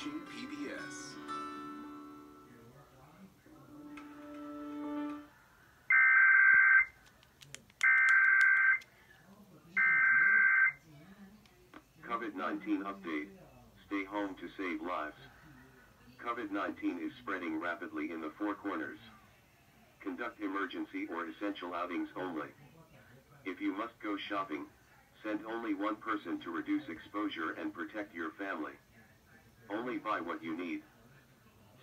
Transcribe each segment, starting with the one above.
watching PBS. COVID-19 update. Stay home to save lives. COVID-19 is spreading rapidly in the four corners. Conduct emergency or essential outings only. If you must go shopping, send only one person to reduce exposure and protect your family. Only buy what you need.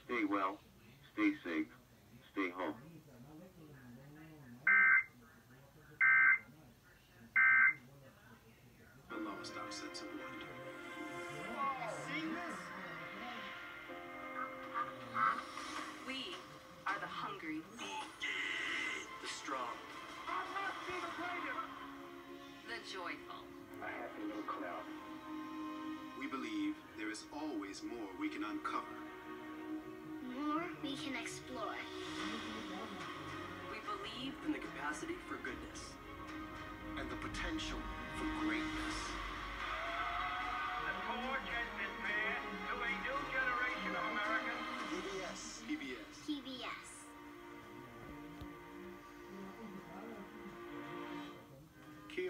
Stay well, stay safe, stay home. I lost our sense of wonder. We are the hungry, The strong. the joyful. A happy little crowd. We believe there is always more we can uncover. More we can explore. We believe in the capacity for goodness. And the potential for greatness.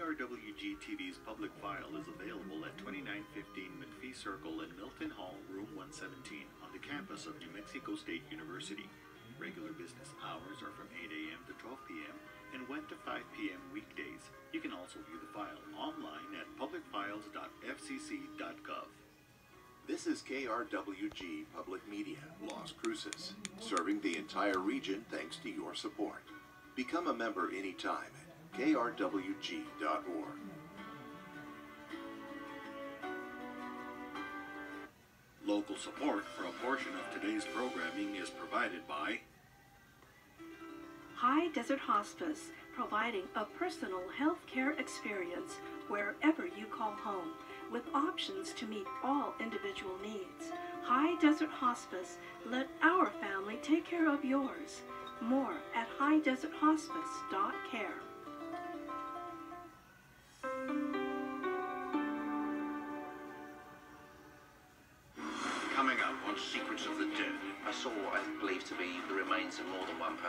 KRWG TV's public file is available at 2915 McFie Circle in Milton Hall, Room 117, on the campus of New Mexico State University. Regular business hours are from 8 a.m. to 12 p.m. and 1 to 5 p.m. weekdays. You can also view the file online at publicfiles.fcc.gov. This is KRWG Public Media, Las Cruces, serving the entire region thanks to your support. Become a member anytime krwg.org. Local support for a portion of today's programming is provided by High Desert Hospice, providing a personal health care experience wherever you call home, with options to meet all individual needs. High Desert Hospice, let our family take care of yours. More at highdeserthospice.care. Of the Dead. I saw what I believe to be the remains of more than one person.